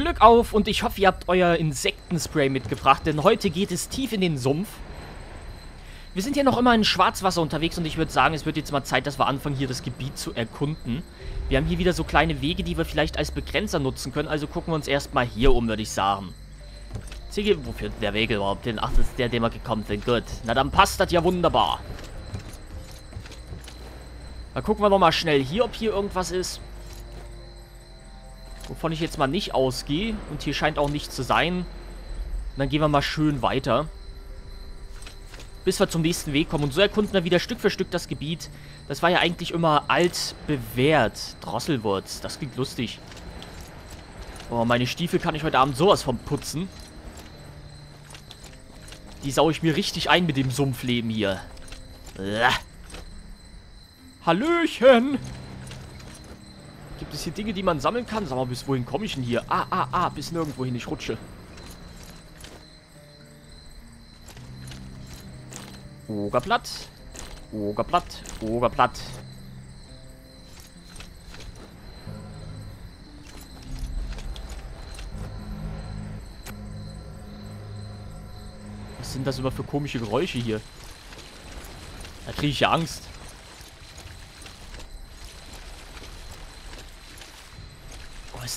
Glück auf und ich hoffe, ihr habt euer Insektenspray mitgebracht, denn heute geht es tief in den Sumpf. Wir sind hier noch immer in Schwarzwasser unterwegs und ich würde sagen, es wird jetzt mal Zeit, dass wir anfangen, hier das Gebiet zu erkunden. Wir haben hier wieder so kleine Wege, die wir vielleicht als Begrenzer nutzen können, also gucken wir uns erstmal hier um, würde ich sagen. Ziggy, wofür der Weg überhaupt hin? Ach, das ist der, den wir gekommen sind. Gut. Na, dann passt das ja wunderbar. Dann gucken wir nochmal schnell hier, ob hier irgendwas ist. Wovon ich jetzt mal nicht ausgehe. Und hier scheint auch nichts zu sein. Und dann gehen wir mal schön weiter. Bis wir zum nächsten Weg kommen. Und so erkunden wir wieder Stück für Stück das Gebiet. Das war ja eigentlich immer alt bewährt. Drosselwurz. Das klingt lustig. Oh, meine Stiefel kann ich heute Abend sowas vom putzen. Die saue ich mir richtig ein mit dem Sumpfleben hier. Blah. Hallöchen! Gibt es hier Dinge, die man sammeln kann? Sag mal, bis wohin komme ich denn hier? Ah, ah, ah, bis nirgendwo hin. Ich rutsche. Ogerblatt. Ogerblatt. Ogerblatt. Was sind das immer für komische Geräusche hier? Da kriege ich ja Angst.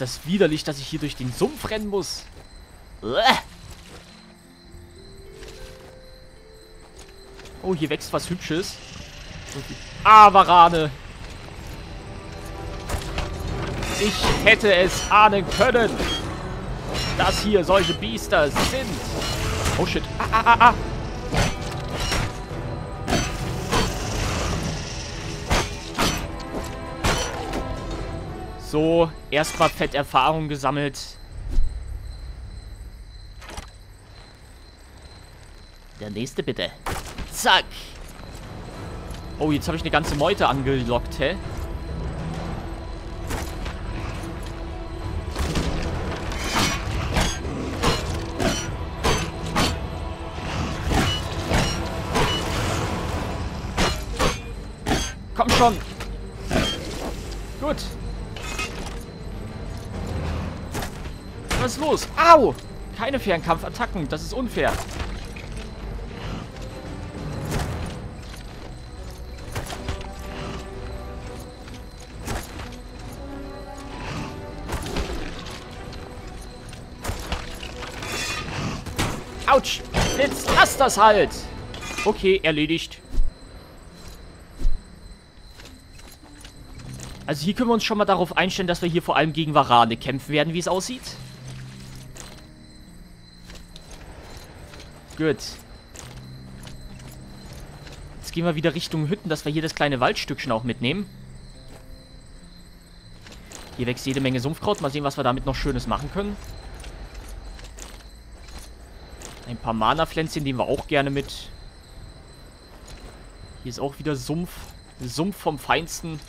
Ist das widerlich, dass ich hier durch den Sumpf rennen muss. Oh, hier wächst was Hübsches. Ah, Warane. Ich hätte es ahnen können, dass hier solche Biester sind. Oh, shit. Ah, ah, ah, ah. So, erstmal fett Erfahrung gesammelt. Der nächste bitte. Zack. Oh, jetzt habe ich eine ganze Meute angelockt, hä? Komm schon. Gut. Was ist los? Au! Keine Fernkampfattacken. Das ist unfair. Autsch! Jetzt lass das halt! Okay, erledigt. Also hier können wir uns schon mal darauf einstellen, dass wir hier vor allem gegen Varane kämpfen werden, wie es aussieht. Gut. Jetzt gehen wir wieder Richtung Hütten, dass wir hier das kleine Waldstückchen auch mitnehmen. Hier wächst jede Menge Sumpfkraut. Mal sehen, was wir damit noch Schönes machen können. Ein paar Mana-Pflänzchen nehmen wir auch gerne mit. Hier ist auch wieder Sumpf. Sumpf vom Feinsten. Und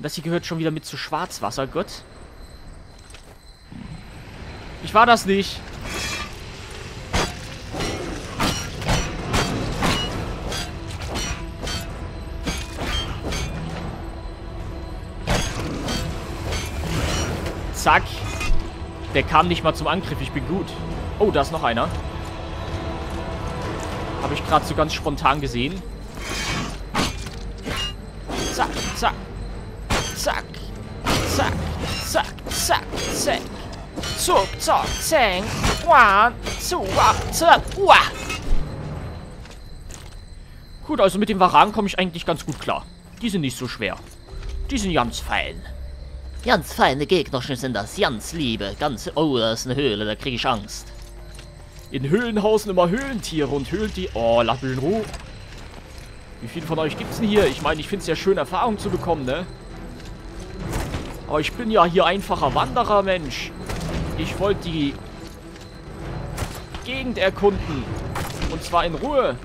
das hier gehört schon wieder mit zu Schwarzwasser. Gott. Ich war das nicht. Zack. Der kam nicht mal zum Angriff. Ich bin gut. Oh, da ist noch einer. Habe ich gerade so ganz spontan gesehen. Zack, zack. Zack. Zack, zack, zack, zack. Zuck, zack, zang. One, two, zack, uah. Gut, also mit dem Waran komme ich eigentlich ganz gut klar. Die sind nicht so schwer. Die sind ganz fein. Ganz feine Gegnerchen sind das, ganz liebe. Ganz, oh, das ist eine Höhle, da kriege ich Angst. In Höhlen hausen immer Höhlentiere und Höhlentiere... Oh, lass mich in Ruhe. Wie viele von euch gibt's denn hier? Ich meine, ich finde es ja schön, Erfahrung zu bekommen, ne? Aber ich bin ja hier einfacher Wanderer, Mensch. Ich wollte die Gegend erkunden. Und zwar in Ruhe.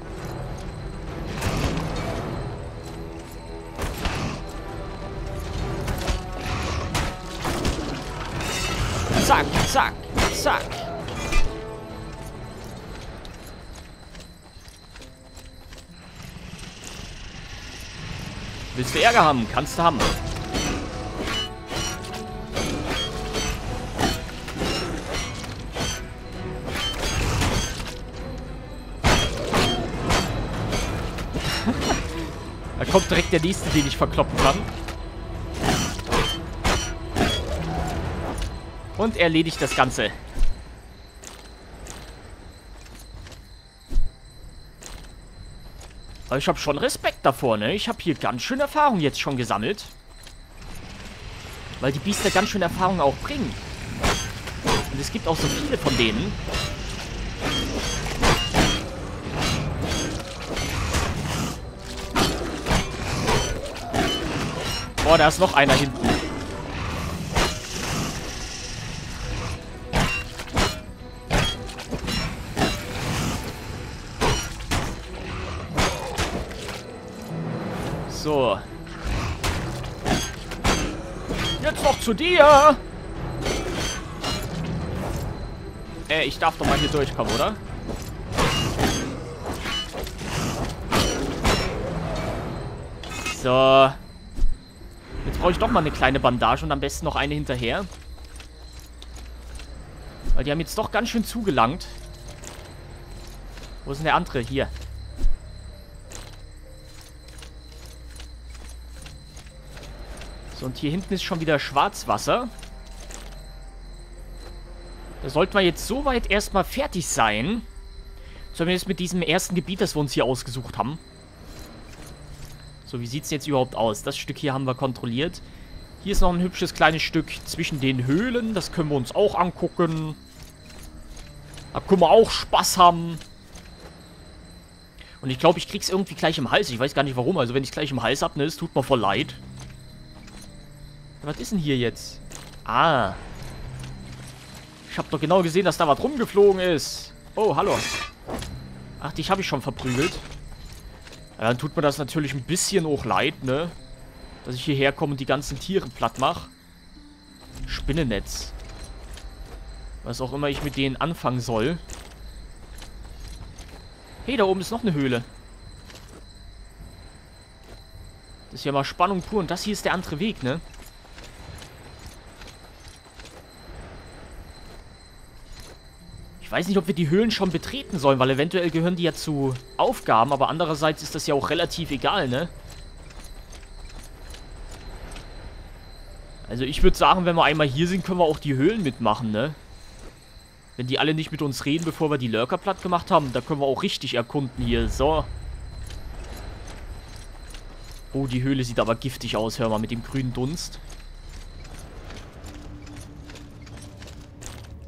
Zack, zack, zack. Willst du Ärger haben? Kannst du haben. da kommt direkt der nächste, den ich verkloppen kann. Und erledigt das Ganze. Aber ich habe schon Respekt davor, ne? Ich habe hier ganz schön Erfahrung jetzt schon gesammelt. Weil die Biester ganz schön Erfahrung auch bringen. Und es gibt auch so viele von denen. Boah, da ist noch einer hinten. So. Jetzt noch zu dir. Äh, ich darf doch mal hier durchkommen, oder? So. Jetzt brauche ich doch mal eine kleine Bandage und am besten noch eine hinterher. Weil die haben jetzt doch ganz schön zugelangt. Wo ist denn der andere? Hier. So, und hier hinten ist schon wieder Schwarzwasser. Da sollten wir jetzt soweit erstmal fertig sein. Zumindest mit diesem ersten Gebiet, das wir uns hier ausgesucht haben. So, wie sieht es jetzt überhaupt aus? Das Stück hier haben wir kontrolliert. Hier ist noch ein hübsches kleines Stück zwischen den Höhlen. Das können wir uns auch angucken. Da können wir auch Spaß haben. Und ich glaube, ich krieg's irgendwie gleich im Hals. Ich weiß gar nicht warum. Also wenn ich gleich im Hals hab, ne, es tut mir voll leid. Was ist denn hier jetzt? Ah. Ich habe doch genau gesehen, dass da was rumgeflogen ist. Oh, hallo. Ach, dich habe ich schon verprügelt. Ja, dann tut mir das natürlich ein bisschen auch leid, ne? Dass ich hierher komme und die ganzen Tiere platt mache. Spinnennetz. Was auch immer ich mit denen anfangen soll. Hey, da oben ist noch eine Höhle. Das ist ja mal Spannung pur. Und das hier ist der andere Weg, ne? Ich weiß nicht, ob wir die Höhlen schon betreten sollen, weil eventuell gehören die ja zu Aufgaben, aber andererseits ist das ja auch relativ egal, ne? Also ich würde sagen, wenn wir einmal hier sind, können wir auch die Höhlen mitmachen, ne? Wenn die alle nicht mit uns reden, bevor wir die Lurker platt gemacht haben, da können wir auch richtig erkunden hier. So. Oh, die Höhle sieht aber giftig aus, hör mal, mit dem grünen Dunst.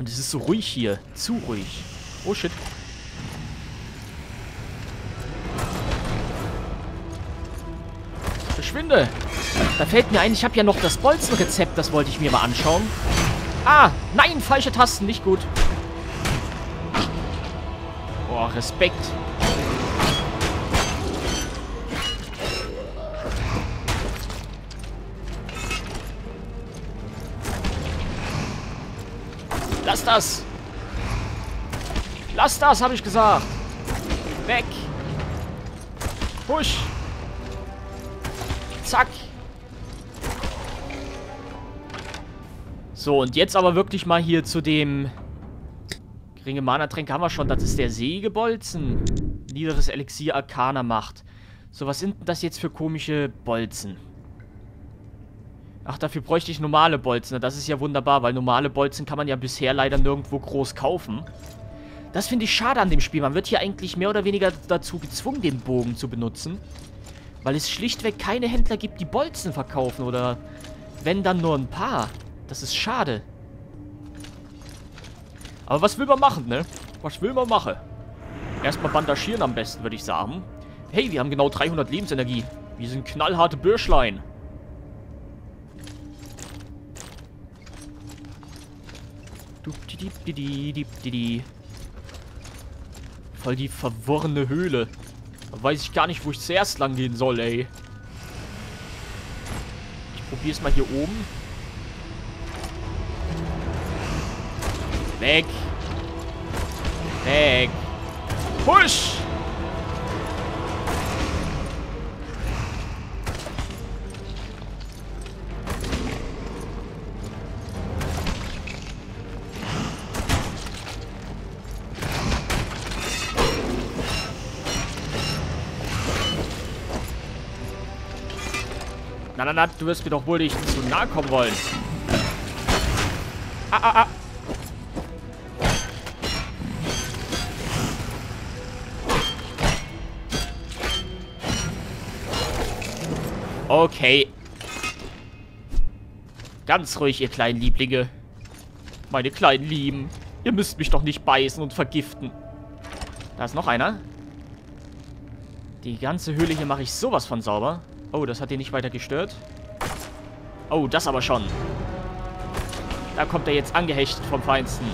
Und es ist so ruhig hier. Zu ruhig. Oh, shit. Verschwinde. Da fällt mir ein, ich habe ja noch das Bolzenrezept. Das wollte ich mir mal anschauen. Ah, nein, falsche Tasten. Nicht gut. Boah, Respekt. Das! Lass das, habe ich gesagt! Weg! Husch! Zack! So, und jetzt aber wirklich mal hier zu dem... Geringe Mana-Tränke haben wir schon. Das ist der Sägebolzen. Niederes Elixier Arcana macht. So, was sind denn das jetzt für komische Bolzen? Ach, dafür bräuchte ich normale Bolzen. Das ist ja wunderbar, weil normale Bolzen kann man ja bisher leider nirgendwo groß kaufen. Das finde ich schade an dem Spiel. Man wird hier eigentlich mehr oder weniger dazu gezwungen, den Bogen zu benutzen. Weil es schlichtweg keine Händler gibt, die Bolzen verkaufen. Oder wenn, dann nur ein paar. Das ist schade. Aber was will man machen, ne? Was will man machen? Erstmal bandagieren am besten, würde ich sagen. Hey, wir haben genau 300 Lebensenergie. Wir sind knallharte Bürschlein. Voll die verworrene Höhle. Da weiß ich gar nicht, wo ich zuerst lang gehen soll, ey. Ich probiere es mal hier oben. Weg. Weg. Push! Na, na, na, du wirst mir doch wohl nicht zu nahe kommen wollen. Ah, ah, ah. Okay. Ganz ruhig, ihr kleinen Lieblinge. Meine kleinen Lieben. Ihr müsst mich doch nicht beißen und vergiften. Da ist noch einer. Die ganze Höhle hier mache ich sowas von sauber. Oh, das hat ihn nicht weiter gestört. Oh, das aber schon. Da kommt er jetzt angehechtet vom Feinsten.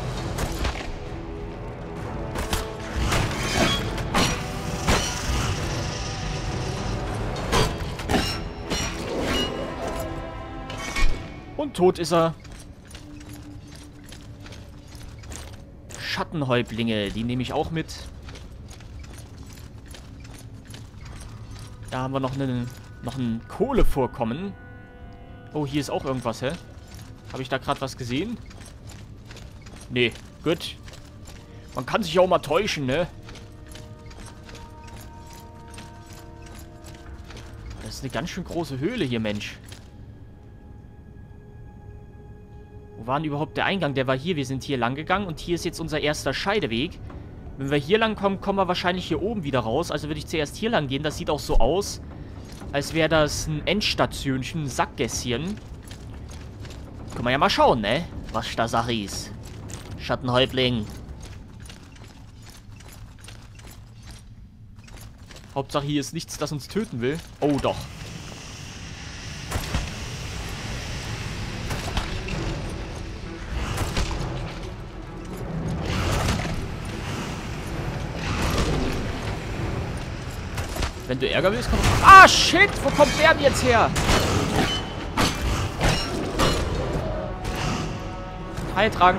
Und tot ist er. Schattenhäuptlinge, die nehme ich auch mit. Da haben wir noch, eine, noch ein Kohlevorkommen. Oh, hier ist auch irgendwas, hä? Habe ich da gerade was gesehen? Nee, gut. Man kann sich auch mal täuschen, ne? Das ist eine ganz schön große Höhle hier, Mensch. Wo war denn überhaupt der Eingang? Der war hier. Wir sind hier lang gegangen und hier ist jetzt unser erster Scheideweg. Wenn wir hier lang kommen, kommen wir wahrscheinlich hier oben wieder raus. Also würde ich zuerst hier lang gehen. Das sieht auch so aus, als wäre das ein Endstationchen, ein Sackgässchen. Können wir ja mal schauen, ne? Was da Sache ist. Schattenhäuptling. Hauptsache hier ist nichts, das uns töten will. Oh, doch. Wenn du Ärger willst, komm. Ah, shit! Wo kommt der denn jetzt her? Heiltrank.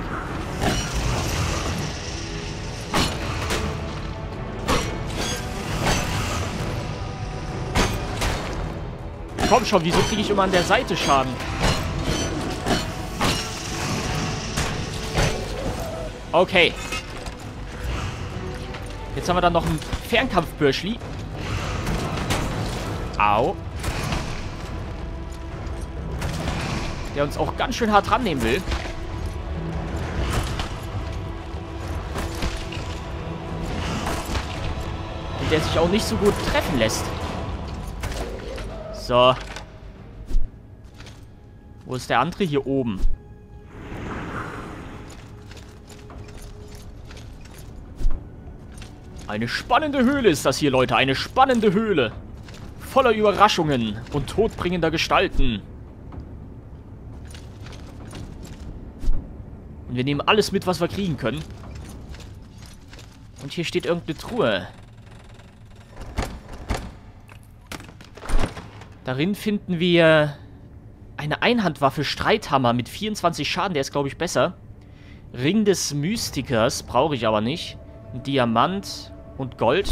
Komm schon, wieso kriege ich immer an der Seite Schaden? Okay. Jetzt haben wir dann noch einen Fernkampfbürschli. Au. Der uns auch ganz schön hart rannehmen will. Und der sich auch nicht so gut treffen lässt. So. Wo ist der andere? Hier oben. Eine spannende Höhle ist das hier, Leute. Eine spannende Höhle voller Überraschungen und todbringender Gestalten. Und wir nehmen alles mit, was wir kriegen können. Und hier steht irgendeine Truhe. Darin finden wir eine Einhandwaffe Streithammer mit 24 Schaden. Der ist, glaube ich, besser. Ring des Mystikers brauche ich aber nicht. Ein Diamant und Gold.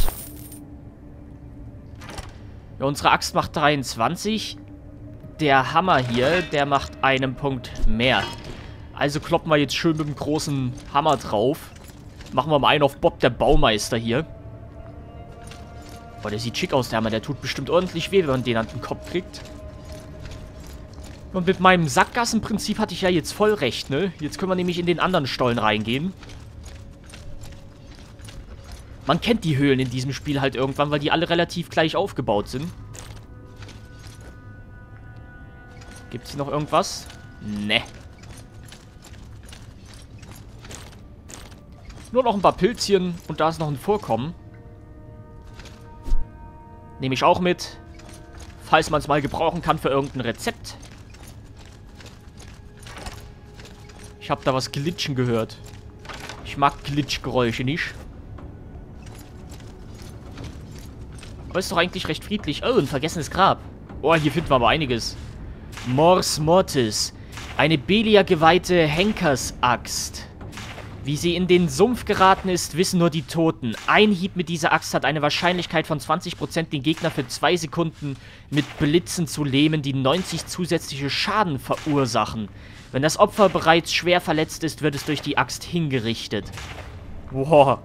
Ja, unsere Axt macht 23. Der Hammer hier, der macht einen Punkt mehr. Also kloppen wir jetzt schön mit dem großen Hammer drauf. Machen wir mal einen auf Bob, der Baumeister hier. Boah, der sieht schick aus, der Hammer. Der tut bestimmt ordentlich weh, wenn man den an den Kopf kriegt. Und mit meinem Sackgassenprinzip hatte ich ja jetzt voll recht, ne? Jetzt können wir nämlich in den anderen Stollen reingehen. Man kennt die Höhlen in diesem Spiel halt irgendwann, weil die alle relativ gleich aufgebaut sind. Gibt es hier noch irgendwas? Ne. Nur noch ein paar Pilzchen und da ist noch ein Vorkommen. Nehme ich auch mit. Falls man es mal gebrauchen kann für irgendein Rezept. Ich habe da was glitschen gehört. Ich mag Glitchgeräusche nicht. Aber ist doch eigentlich recht friedlich. Oh, ein vergessenes Grab. Oh, hier finden wir aber einiges. Mors Mortis. Eine Belia-geweihte Henkersaxt. Wie sie in den Sumpf geraten ist, wissen nur die Toten. Ein Hieb mit dieser Axt hat eine Wahrscheinlichkeit von 20%, den Gegner für zwei Sekunden mit Blitzen zu lähmen, die 90 zusätzliche Schaden verursachen. Wenn das Opfer bereits schwer verletzt ist, wird es durch die Axt hingerichtet. Wow.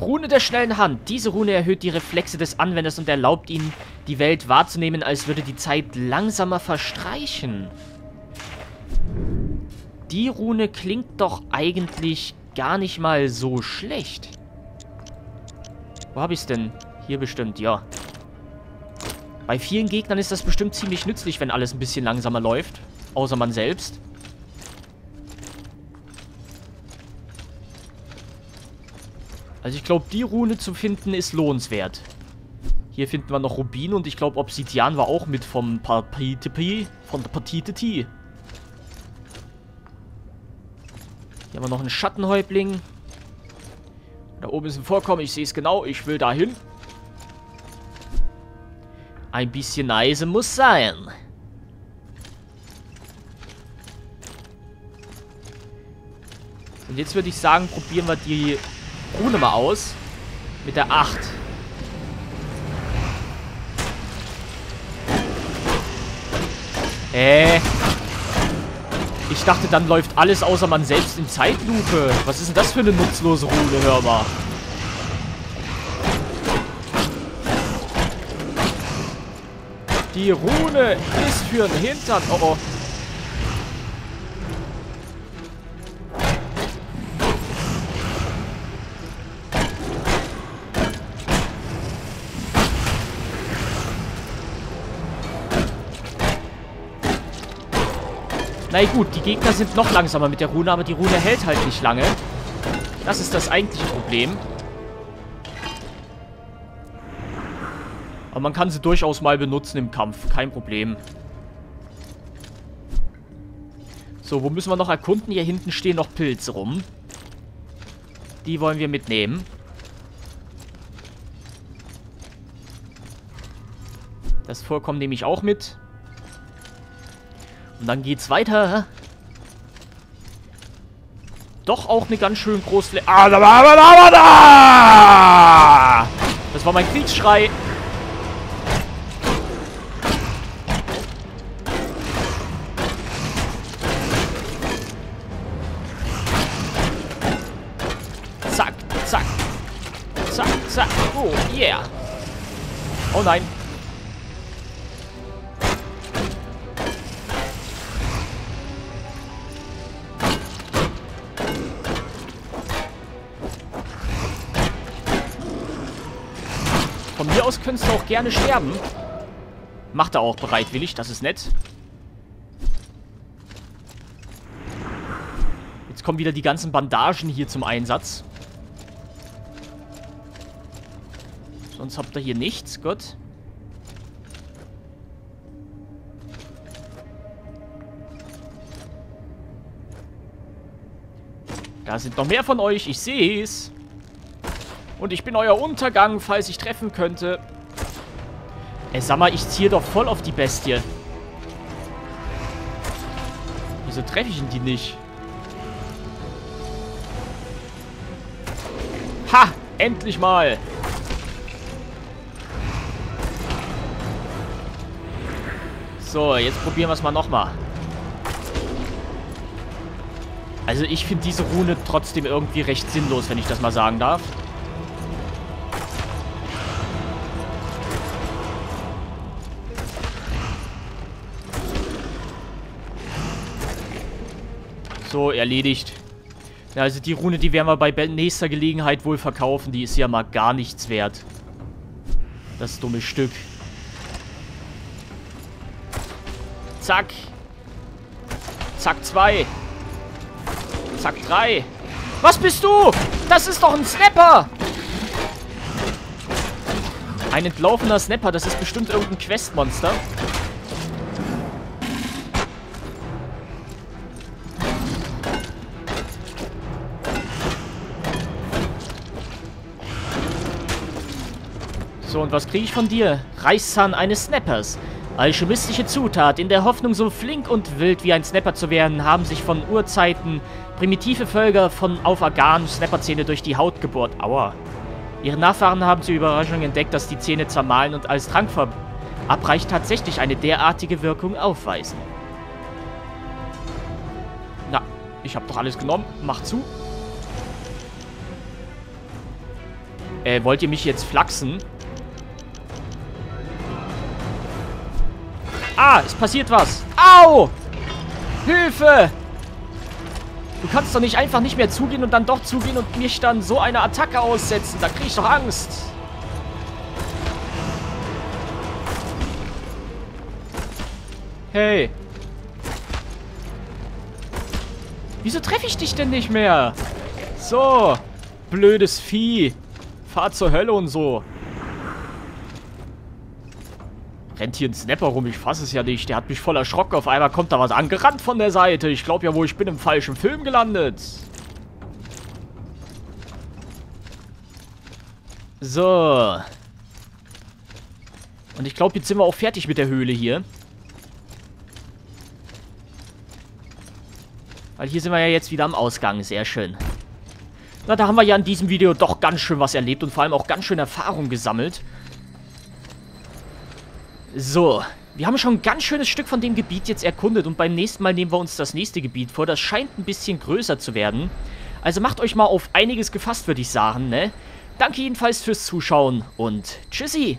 Rune der schnellen Hand. Diese Rune erhöht die Reflexe des Anwenders und erlaubt ihnen, die Welt wahrzunehmen, als würde die Zeit langsamer verstreichen. Die Rune klingt doch eigentlich gar nicht mal so schlecht. Wo habe ich es denn? Hier bestimmt, ja. Bei vielen Gegnern ist das bestimmt ziemlich nützlich, wenn alles ein bisschen langsamer läuft. Außer man selbst. Also ich glaube, die Rune zu finden ist lohnenswert. Hier finden wir noch Rubin und ich glaube, Obsidian war auch mit vom Partite von der Partite T. Hier haben wir noch einen Schattenhäuptling. Da oben ist ein Vorkommen, ich sehe es genau, ich will da hin. Ein bisschen Eise muss sein. Und jetzt würde ich sagen, probieren wir die Rune mal aus. Mit der 8. Äh. Ich dachte, dann läuft alles außer man selbst in Zeitlupe. Was ist denn das für eine nutzlose Rune, hör mal. Die Rune ist für den Hintern. Oh oh. Na gut, die Gegner sind noch langsamer mit der Rune, aber die Rune hält halt nicht lange. Das ist das eigentliche Problem. Aber man kann sie durchaus mal benutzen im Kampf. Kein Problem. So, wo müssen wir noch erkunden? Hier hinten stehen noch Pilze rum. Die wollen wir mitnehmen. Das Vorkommen nehme ich auch mit. Und dann geht's weiter. Doch auch eine ganz schön große... Ah, das war mein Kriegsschrei. Zack, zack. Zack, zack. Oh, yeah. Oh nein. Könntest du auch gerne sterben. Macht er auch bereitwillig, das ist nett. Jetzt kommen wieder die ganzen Bandagen hier zum Einsatz. Sonst habt ihr hier nichts, gut. Da sind noch mehr von euch, ich sehe es. Und ich bin euer Untergang, falls ich treffen könnte. Ey, sag mal, ich ziehe doch voll auf die Bestie. Wieso treffe ich ihn die nicht? Ha! Endlich mal! So, jetzt probieren wir es mal nochmal. Also ich finde diese Rune trotzdem irgendwie recht sinnlos, wenn ich das mal sagen darf. So, erledigt. Ja, also die Rune, die werden wir bei nächster Gelegenheit wohl verkaufen. Die ist ja mal gar nichts wert. Das dumme Stück. Zack. Zack, zwei. Zack, drei. Was bist du? Das ist doch ein Snapper. Ein entlaufener Snapper. Das ist bestimmt irgendein Questmonster. So, und was kriege ich von dir? Reißzahn eines Snappers. Alchemistische Zutat. In der Hoffnung, so flink und wild wie ein Snapper zu werden, haben sich von Urzeiten primitive Völker von auf Agan Snapperzähne durch die Haut gebohrt. Aua. Ihre Nachfahren haben zur Überraschung entdeckt, dass die Zähne zermahlen und als Trankverabreich tatsächlich eine derartige Wirkung aufweisen. Na, ich habe doch alles genommen. Mach zu. Äh, wollt ihr mich jetzt flachsen? Ah, es passiert was. Au! Hilfe! Du kannst doch nicht einfach nicht mehr zugehen und dann doch zugehen und mich dann so eine Attacke aussetzen. Da krieg ich doch Angst. Hey. Wieso treffe ich dich denn nicht mehr? So. Blödes Vieh. Fahr zur Hölle und so. Rennt hier ein Snapper rum, ich fasse es ja nicht. Der hat mich voll erschrocken. Auf einmal kommt da was angerannt von der Seite. Ich glaube ja wohl, ich bin im falschen Film gelandet. So. Und ich glaube, jetzt sind wir auch fertig mit der Höhle hier. Weil hier sind wir ja jetzt wieder am Ausgang. Sehr schön. Na, da haben wir ja in diesem Video doch ganz schön was erlebt und vor allem auch ganz schön Erfahrung gesammelt. So, wir haben schon ein ganz schönes Stück von dem Gebiet jetzt erkundet und beim nächsten Mal nehmen wir uns das nächste Gebiet vor. Das scheint ein bisschen größer zu werden. Also macht euch mal auf einiges gefasst, würde ich sagen, ne? Danke jedenfalls fürs Zuschauen und tschüssi!